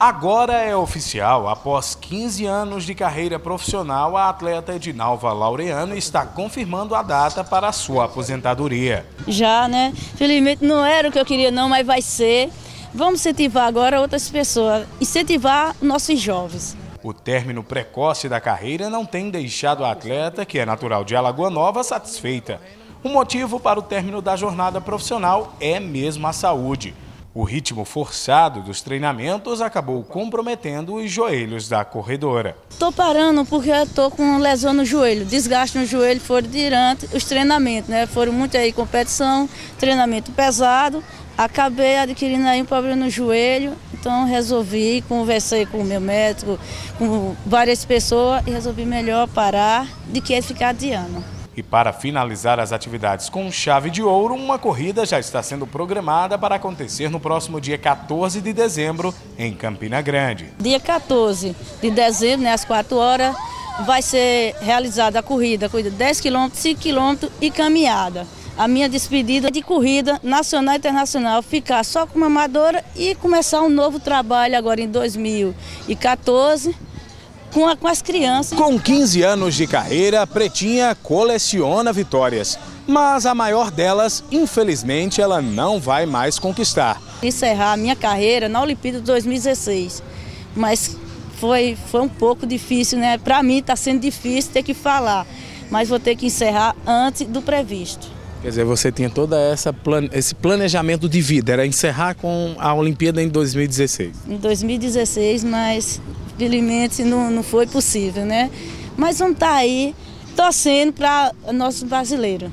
Agora é oficial, após 15 anos de carreira profissional, a atleta Edinalva Laureano está confirmando a data para a sua aposentadoria. Já, né? Felizmente não era o que eu queria não, mas vai ser. Vamos incentivar agora outras pessoas, incentivar nossos jovens. O término precoce da carreira não tem deixado a atleta, que é natural de Alagoa Nova, satisfeita. O motivo para o término da jornada profissional é mesmo a saúde. O ritmo forçado dos treinamentos acabou comprometendo os joelhos da corredora. Estou parando porque estou com lesão no joelho, desgaste no joelho foram durante os treinamentos, né? Foram muito aí competição, treinamento pesado. Acabei adquirindo aí um problema no joelho, então resolvi, conversei com o meu médico, com várias pessoas e resolvi melhor parar do que ficar adiando. E para finalizar as atividades com chave de ouro, uma corrida já está sendo programada para acontecer no próximo dia 14 de dezembro, em Campina Grande. Dia 14 de dezembro, né, às 4 horas, vai ser realizada a corrida, corrida 10 km, 5 km e caminhada. A minha despedida de corrida nacional e internacional, ficar só como amadora e começar um novo trabalho agora em 2014 com, a, com as crianças. Com 15 anos de carreira, Pretinha coleciona vitórias. Mas a maior delas, infelizmente, ela não vai mais conquistar. Encerrar a minha carreira na Olimpíada 2016. Mas foi, foi um pouco difícil, né? Para mim está sendo difícil ter que falar. Mas vou ter que encerrar antes do previsto. Quer dizer, você tinha todo esse planejamento de vida, era encerrar com a Olimpíada em 2016? Em 2016, mas Felizmente não, não foi possível, né? Mas vamos estar tá aí torcendo para nosso brasileiro.